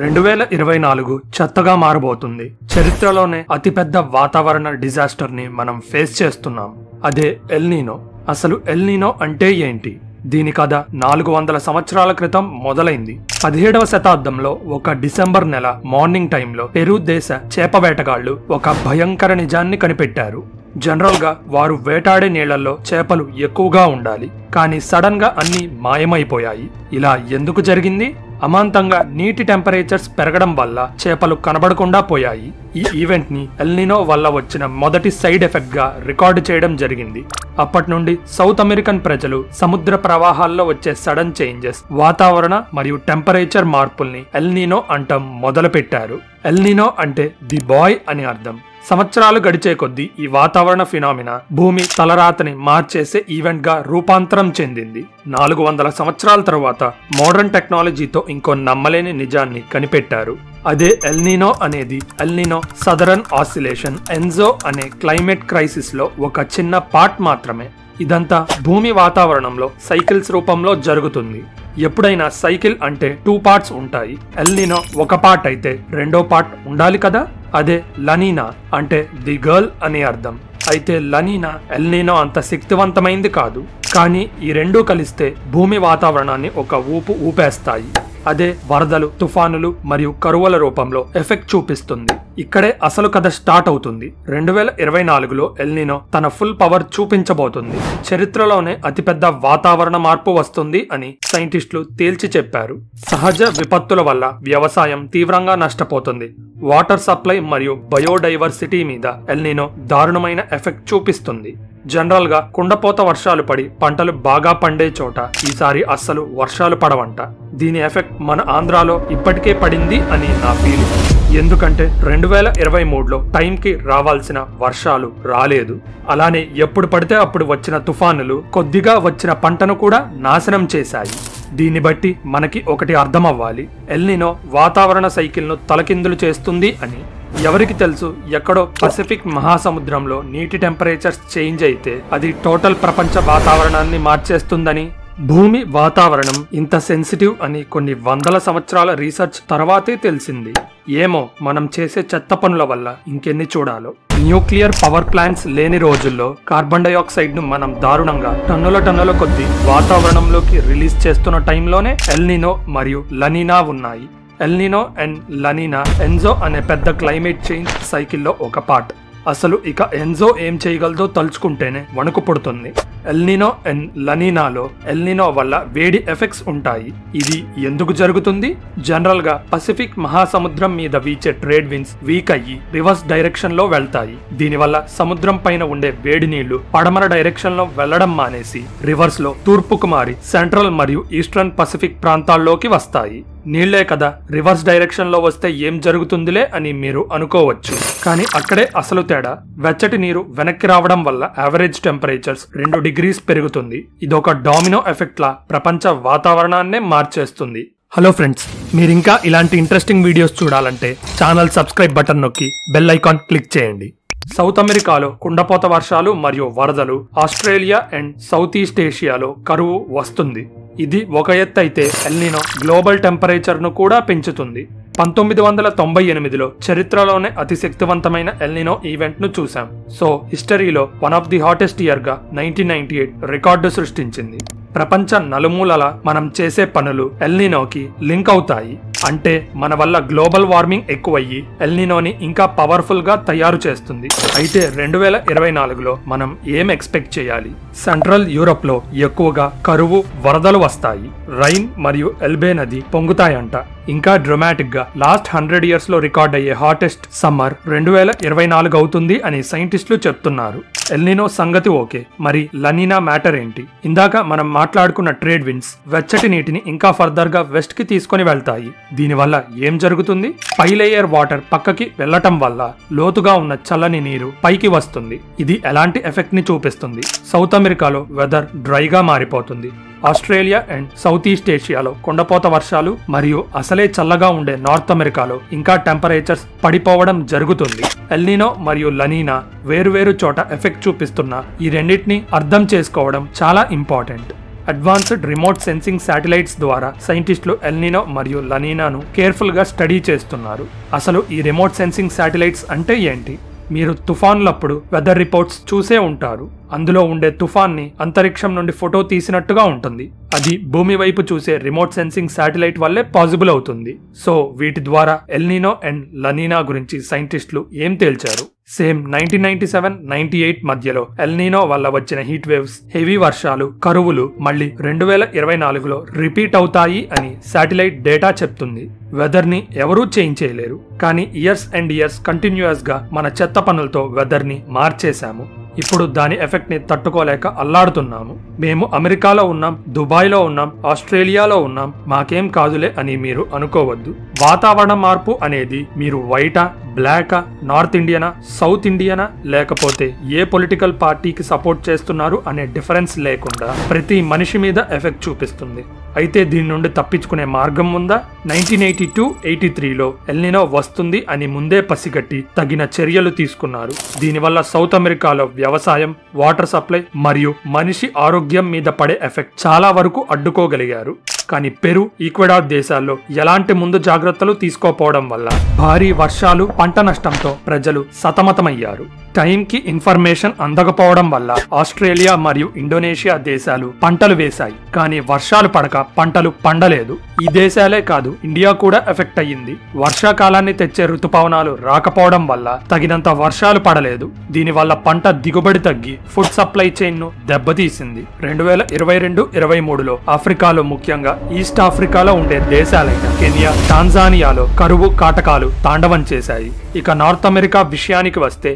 రెండు వేల ఇరవై నాలుగు చెత్తగా మారబోతుంది. చరిత్రలోనే అతిపెద్ద వాతావరణ డిజాస్టర్ని మనం ఫేస్ చేస్తున్నాం. అదే ఎల్నీనో అసలు ఎల్నీనో అంటే ఏంటి? దీని కథ నాలుగు వందల సంవత్సరాల క్రితం మొదలైంది. పదిహేడవ శతాబ్దంలో ఒక డిసెంబర్ నెల మార్నింగ్ టైంలో పెరు దేశ చేపవేటగాళ్ళు ఒక భయంకర నిజాన్ని కనిపెట్టారు. జనరల్గా వారు వేటాడే నీళ్ళలో చేపలు ఎక్కువగా ఉండాలి. కానీ సడన్గా అన్ని మాయమైపోయాయి. ఇలా ఎందుకు జరిగింది? అమాంతంగా నీటి టెంపరేచర్స్ పెరగడం వల్ల చేపలు కనబడకుండా పోయాయి. ఈ ఈవెంట్ని ఎల్నినో వల్ల వచ్చిన మొదటి సైడ్ ఎఫెక్ట్గా రికార్డు చేయడం జరిగింది. అప్పటి నుండి సౌత్ అమెరికన్ ప్రజలు సముద్ర ప్రవాహాల్లో వచ్చే సడన్ చేంజెస్ వాతావరణ మరియు టెంపరేచర్ మార్పుల్ని ఎల్నినో అంటం మొదలుపెట్టారు. ఎల్నినో అంటే ది బాయ్ అని అర్థం. సంవత్సరాలు గడిచే కొద్దీ ఈ వాతావరణ ఫినామినా భూమి తలరాతని మార్చేసే ఈవెంట్గా రూపాంతరం చెందింది. నాలుగు వందల సంవత్సరాల తరువాత మోడర్న్ టెక్నాలజీతో ఇంకో నమ్మలేని నిజాన్ని కనిపెట్టారు. అదే ఎల్నినో అనేది El Nino southern oscillation ENSO అనే క్లైమేట్ క్రైసిస్లో ఒక చిన్న పార్ట్ మాత్రమే. ఇదంతా భూమి వాతావరణంలో సైకిల్స్ రూపంలో జరుగుతుంది. ఎప్పుడైనా సైకిల్ అంటే టూ పార్ట్స్ ఉంటాయి. ఎల్నినో ఒక పార్ట్ అయితే రెండో పార్ట్ ఉండాలి కదా? అదే లనీనా అంటే ది గర్ల్ అని అర్థం. అయితే లనీనా ఎల్నీనో అంత శక్తివంతమైంది కాదు. కానీ ఈ రెండూ కలిస్తే భూమి వాతావరణాన్ని ఒక ఊపు ఊపేస్తాయి. అదే వరదలు తుఫానులు మరియు కరువుల రూపంలో ఎఫెక్ట్ చూపిస్తుంది. ఇక్కడే అసలు కథ స్టార్ట్ అవుతుంది. రెండు వేల ఇరవై నాలుగులో ఎల్నినో తన ఫుల్ పవర్ చూపించబోతుంది. చరిత్రలోనే అతిపెద్ద వాతావరణ మార్పు వస్తుంది అని సైంటిస్టులు తేల్చి చెప్పారు. సహజ విపత్తుల వల్ల వ్యవసాయం తీవ్రంగా నష్టపోతుంది. వాటర్ సప్లై మరియు బయోడైవర్సిటీ మీద ఎల్నినో దారుణమైన ఎఫెక్ట్ చూపిస్తుంది. జనరల్గా కుండపోత వర్షాలు పడి పంటలు బాగా పండే చోట ఈసారి అస్సలు వర్షాలు పడవంట. దీని ఎఫెక్ట్ మన ఆంధ్రాలో ఇప్పటికే పడింది అని నా ఫీలింగ్. ఎందుకంటే రెండు వేల ఇరవై మూడులో టైంకి రావాల్సిన వర్షాలు రాలేదు. అలానే ఎప్పుడు పడితే అప్పుడు వచ్చిన తుఫానులు కొద్దిగా వచ్చిన పంటను కూడా నాశనం చేశాయి. దీన్ని బట్టి మనకి ఒకటి అర్థమవ్వాలి. ఎల్నినో వాతావరణ సైకిల్ను తలకిందులు చేస్తుంది అని ఎవరికి తెలుసు ఎక్కడో పసిఫిక్ మహాసముద్రంలో నీటి టెంపరేచర్స్ చేంజ్ అయితే అది టోటల్ ప్రపంచ వాతావరణాన్ని మార్చేస్తుందని. భూమి వాతావరణం ఇంత సెన్సిటివ్ అని కొన్ని వందల సంవత్సరాల రీసెర్చ్ తర్వాతే తెలిసింది. ఏమో మనం చేసే చెత్త పనుల వల్ల ఇంకెన్ని చూడాలో. న్యూక్లియర్ పవర్ ప్లాంట్స్ లేని రోజుల్లో కార్బన్ డైఆక్సైడ్ను మనం దారుణంగా టన్నుల టన్నుల కొద్ది వాతావరణంలోకి రిలీజ్ చేస్తున్న టైంలోనే ఎల్నినో మరియు లనీనా ఉన్నాయి. ఎల్నినో అండ్ లనీనా ఎన్జో అనే పెద్ద క్లైమేట్ చేంజ్ సైకిల్లో ఒక పార్ట్ అసలు ఇక ఎన్జో ఏం చేయగలదో తలుచుకుంటేనే వణుకు పుడుతుంది. ఎల్నినో అండ్ లనీనాలో ఎల్నినో వల్ల వేడి ఎఫెక్ట్స్ ఉంటాయి. ఇది ఎందుకు జరుగుతుంది? జనరల్గా పసిఫిక్ మహాసముద్రం మీద వీచే ట్రేడ్ విన్స్ వీక్ అయ్యి రివర్స్ డైరెక్షన్లో వెళ్తాయి. దీనివల్ల సముద్రం పైన ఉండే వేడి నీళ్ళు పడమర డైరెక్షన్లో వెళ్ళడం మానేసి రివర్స్లో తూర్పుకు మారి సెంట్రల్ మరియు ఈస్టర్న్ పసిఫిక్ ప్రాంతాల్లోకి వస్తాయి. నీళ్ళే కదా రివర్స్ డైరెక్షన్లో వస్తే ఏం జరుగుతుందిలే అని మీరు అనుకోవచ్చు. కానీ అక్కడే అసలు తేడా వెచ్చటి నీరు వెనక్కి రావడం వల్ల యావరేజ్ టెంపరేచర్స్ రెండు డిగ్రీస్ పెరుగుతుంది. ఇదొక డామినో ఎఫెక్ట్ లా ప్రపంచ వాతావరణాన్నే మార్చేస్తుంది. హలో ఫ్రెండ్స్ మీరు ఇంకా ఇలాంటి ఇంట్రెస్టింగ్ వీడియోస్ చూడాలంటే ఛానల్ సబ్స్క్రైబ్ బటన్ నొక్కి బెల్ ఐకాన్ క్లిక్ చేయండి. సౌత్ అమెరికాలో కుండపోత వర్షాలు మరియు వరదలు ఆస్ట్రేలియా అండ్ సౌత్ ఈస్ట్ ఏషియాలో కరువు వస్తుంది. ఇది ఒక ఎత్తు అయితే ఎల్నినో గ్లోబల్ టెంపరేచర్ను కూడా పెంచుతుంది. పంతొమ్మిది వందల తొంభై ఎనిమిదిలో చరిత్రలోనే అతి శక్తివంతమైన ఎల్నినో ఈవెంట్ను చూశాం. సో హిస్టరీలో వన్ ఆఫ్ ది హాటెస్ట్ ఇయర్గా నైన్టీన్ నైన్టీ ఎయిట్ రికార్డు సృష్టించింది. ప్రపంచ నలుమూలల మనం చేసే పనులు ఎల్నినోకి లింక్ అవుతాయి. అంటే మన వల్ల గ్లోబల్ వార్మింగ్ ఎక్కువయ్యి ఎల్నినోని ఇంకా పవర్ఫుల్గా తయారు చేస్తుంది. అయితే రెండు వేల ఇరవై నాలుగులో మనం ఏం ఎక్స్పెక్ట్ చేయాలి? సెంట్రల్ యూరోప్లో ఎక్కువగా కరువు వరదలు వస్తాయి. రైన్ మరియు ఎల్బే నది పొంగుతాయంట. ఇంకా డ్రమాటిక్గా లాస్ట్ హండ్రెడ్ ఇయర్స్లో రికార్డ్ అయ్యే హాటెస్ట్ సమ్మర్ రెండు వేల ఇరవై నాలుగు అవుతుంది అని సైంటిస్టులు చెప్తున్నారు. ఎల్నినో సంగతి ఓకే. మరి లనీనా మ్యాటర్ ఏంటి? ఇందాక మనం మాట్లాడుకున్న ట్రేడ్ విన్స్ వెచ్చటి నీటిని ఇంకా ఫర్దర్గా వెస్ట్కి తీసుకొని వెళ్తాయి. దీనివల్ల ఏం జరుగుతుంది? పై లేయర్ వాటర్ పక్కకి వెళ్ళటం వల్ల లోతుగా ఉన్న చల్లని నీరు పైకి వస్తుంది. ఇది ఎలాంటి ఎఫెక్ట్ని చూపిస్తుంది? సౌత్ అమెరికాలో వెదర్ డ్రైగా మారిపోతుంది. ఆస్ట్రేలియా అండ్ సౌత్ ఈస్ట్ ఏషియాలో కొండపోత వర్షాలు మరియు అసలే చల్లగా ఉండే నార్త్ అమెరికాలో ఇంకా టెంపరేచర్స్ పడిపోవడం జరుగుతుంది. ఎల్నినో మరియు లనీనా వేరువేరు చోట ఎఫెక్ట్ చూపిస్తున్న ఈ రెండింటిని అర్థం చేసుకోవడం చాలా important. Advanced remote sensing satellites ద్వారా సైంటిస్టులు ఎల్నినో మరియు లనీనాను కేర్ఫుల్గా స్టడీ చేస్తున్నారు. అసలు ఈ రిమోట్ సెన్సింగ్ శాటిలైట్స్ అంటే ఏంటి? మీరు తుఫాన్లప్పుడు వెదర్ రిపోర్ట్స్ చూసే ఉంటారు. అందులో ఉండే తుఫాన్ని అంతరిక్షం నుండి ఫోటో తీసినట్టుగా ఉంటుంది. అది భూమి వైపు చూసే రిమోట్ సెన్సింగ్ శాటిలైట్ వల్లే పాసిబుల్ అవుతుంది. సో వీటి ద్వారా El Nino and La Nina గురించి సైంటిస్టులు ఏం తేల్చారు? Same nineteen ninety seven ninety eight మధ్యలో ఎల్నీనో వల్ల వచ్చిన హీట్ వేవ్స్ హెవీ వర్షాలు కరువులు మళ్ళీ రెండు వేల ఇరవై నాలుగులో రిపీట్ అవుతాయి అని శాటిలైట్ డేటా చెప్తుంది. వెదర్ని ఎవరూ చేంజ్ చేయలేరు. కానీ ఇయర్స్ అండ్ ఇయర్స్ కంటిన్యూస్గా మన చెత్త పనులతో వెదర్ని మార్చేశాము. ఇప్పుడు దాని ఎఫెక్ట్ని తట్టుకోలేక అల్లాడుతున్నాము. మేము అమెరికాలో ఉన్నాం దుబాయ్లో ఉన్నాం ఆస్ట్రేలియాలో ఉన్నాం. మాకేం కాదులే అని మీరు అనుకోవద్దు. వాతావరణ మార్పు అనేది మీరు వైటా బ్లాకా నార్త్ ఇండియనా సౌత్ ఇండియనా లేకపోతే ఏ పొలిటికల్ పార్టీకి సపోర్ట్ చేస్తున్నారు అనే డిఫరెన్స్ లేకుండా ప్రతి మనిషి మీద ఎఫెక్ట్ చూపిస్తుంది. అయితే దీని నుండి తప్పించుకునే మార్గం ఉందా? నైన్టీన్ ఎయిటీ టూ ఎయిటీ త్రీలో ఎల్నినో వస్తుంది అని ముందే పసిగట్టి తగిన చర్యలు తీసుకున్నారు. దీనివల్ల సౌత్ అమెరికాలో వ్యవసాయం వాటర్ సప్లై మరియు మనిషి ఆరోగ్యం మీద పడే ఎఫెక్ట్ చాలా వరకు అడ్డుకోగలిగారు. కానీ పెరు ఈక్వెడార్ దేశాల్లో ఎలాంటి ముందు జాగ్రత్తలు తీసుకోపోవడం వల్ల భారీ వర్షాలు పంట నష్టంతో ప్రజలు సతమతమయ్యారు. టైంకి ఇన్ఫర్మేషన్ అందకపోవడం వల్ల ఆస్ట్రేలియా మరియు ఇండోనేషియా దేశాలు పంటలు వేశాయి. కానీ వర్షాలు పడక పంటలు పండలేదు. ఈ దేశాలే కాదు ఇండియా కూడా ఎఫెక్ట్ అయ్యింది. వర్షాకాలాన్ని తెచ్చే ఋతుపవనాలు రాకపోవడం వల్ల తగినంత వర్షాలు పడలేదు. దీనివల్ల పంట దిగుబడి తగ్గి ఫుడ్ సప్లై చైన్ను దెబ్బతీసింది. రెండు వేల ఇరవై రెండు ఇరవై మూడులో ఆఫ్రికాలో ముఖ్యంగా ఈస్ట్ ఆఫ్రికాలో ఉండే దేశాలైన కెనియా టాంజానియాలో కరువు కాటకాలు తాండవం చేశాయి. ఇక నార్త్ అమెరికా విషయానికి వస్తే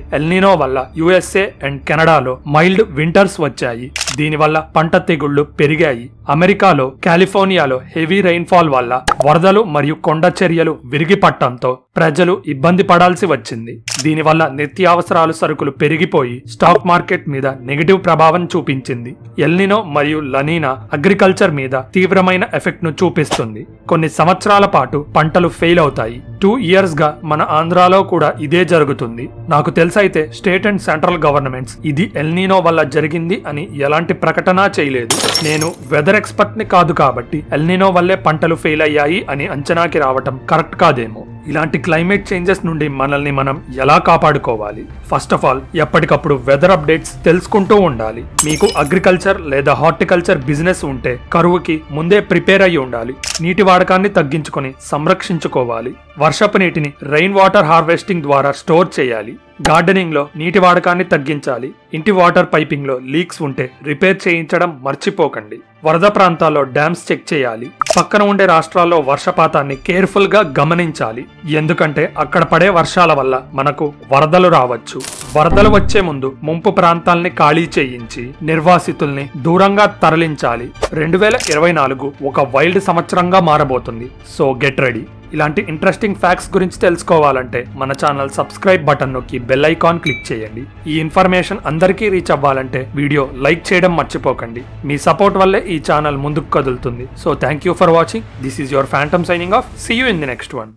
వల్ల యుఎస్ఏ అండ్ కెనడాలో మైల్డ్ వింటర్స్ వచ్చాయి. దీనివల్ల పంట తెగుళ్ళు పెరిగాయి. అమెరికాలో కాలిఫోర్నియాలో హెవీ రెయిన్ఫాల్ వల్ల వరదలు మరియు కొండ చర్యలు విరిగిపట్టంతో ప్రజలు ఇబ్బంది పడాల్సి వచ్చింది. దీనివల్ల నిత్యావసరాలు సరుకులు పెరిగిపోయి స్టాక్ మార్కెట్ మీద నెగిటివ్ ప్రభావం చూపించింది. ఎల్నినో మరియు లనీనా అగ్రికల్చర్ మీద తీవ్రమైన ఎఫెక్ట్ను చూపిస్తుంది. కొన్ని సంవత్సరాల పాటు పంటలు ఫెయిల్ అవుతాయి. టూ ఇయర్స్గా మన ఆంధ్రాలో కూడా ఇదే జరుగుతుంది. నాకు తెలిసైతే స్టేట్ అండ్ సెంట్రల్ గవర్నమెంట్స్ ఇది ఎల్నినో వల్ల జరిగింది అని ఎలాంటి ప్రకటన చేయలేదు. నేను వెదర్ ఎక్స్పర్ట్ని కాదు కాబట్టి ఎల్నినో వల్లే పంటలు ఫెయిల్ అయ్యాయి అని అంచనాకి రావటం కరెక్ట్ కాదేమో. ఇలాంటి క్లైమేట్ చేంజెస్ నుండి మనల్ని మనం ఎలా కాపాడుకోవాలి? ఫస్ట్ ఆఫ్ ఆల్ ఎప్పటికప్పుడు వెదర్ అప్డేట్స్ తెలుసుకుంటూ ఉండాలి. మీకు అగ్రికల్చర్ లేదా హార్టికల్చర్ బిజినెస్ ఉంటే కరువుకి ముందే ప్రిపేర్ అయి ఉండాలి. నీటి వాడకాన్ని తగ్గించుకొని సంరక్షించుకోవాలి. వర్షపు నీటిని రెయిన్ వాటర్ హార్వెస్టింగ్ ద్వారా స్టోర్ చేయాలి. గార్డెనింగ్లో నీటి వాడకాన్ని తగ్గించాలి. ఇంటి వాటర్ పైపింగ్లో లీక్స్ ఉంటే రిపేర్ చేయించడం మర్చిపోకండి. వరద ప్రాంతాల్లో డ్యామ్స్ చెక్ చేయాలి. పక్కన ఉండే రాష్ట్రాల్లో వర్షపాతాన్ని కేర్ఫుల్గా గమనించాలి. ఎందుకంటే అక్కడ పడే వర్షాల వల్ల మనకు వరదలు రావచ్చు. వరదలు వచ్చే ముందు ముంపు ప్రాంతాల్ని ఖాళీ చేయించి నిర్వాసితుల్ని దూరంగా తరలించాలి. రెండు వేల ఇరవై నాలుగు ఒక వైల్డ్ సంవత్సరంగా మారబోతుంది. So get ready. ఇలాంటి ఇంట్రెస్టింగ్ ఫ్యాక్ట్స్ గురించి తెలుసుకోవాలంటే మన ఛానల్ సబ్స్క్రైబ్ బటన్ నొక్కి బెల్ ఐకాన్ క్లిక్ చేయండి. ఈ ఇన్ఫర్మేషన్ అందరికీ రీచ్ అవ్వాలంటే వీడియో లైక్ చేయడం మర్చిపోకండి. మీ సపోర్ట్ వల్లే ఈ ఈ ఛానల్ ముందుకు కదులుతుంది. So thank you for watching this is your Phantom signing off see you in the next one